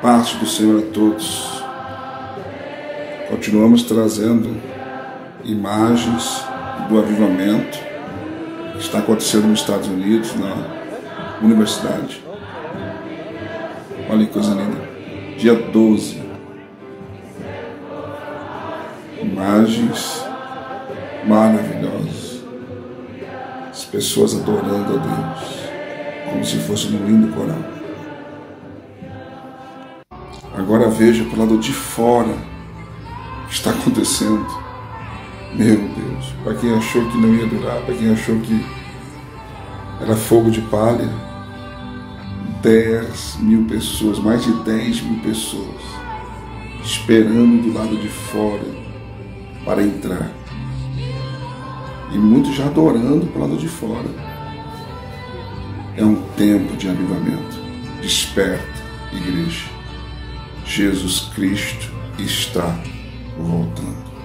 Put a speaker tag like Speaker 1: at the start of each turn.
Speaker 1: Paz do Senhor a todos. Continuamos trazendo imagens do avivamento que está acontecendo nos Estados Unidos, na universidade. Olha que coisa linda. Dia 12. Imagens maravilhosas. As pessoas adorando a Deus, como se fosse um lindo coral. Agora veja para o lado de fora o que está acontecendo. Meu Deus, para quem achou que não ia durar, para quem achou que era fogo de palha, 10 mil pessoas, mais de 10 mil pessoas, esperando do lado de fora para entrar. E muitos já adorando para o lado de fora. É um tempo de avivamento. Desperta, igreja. Jesus Cristo está voltando.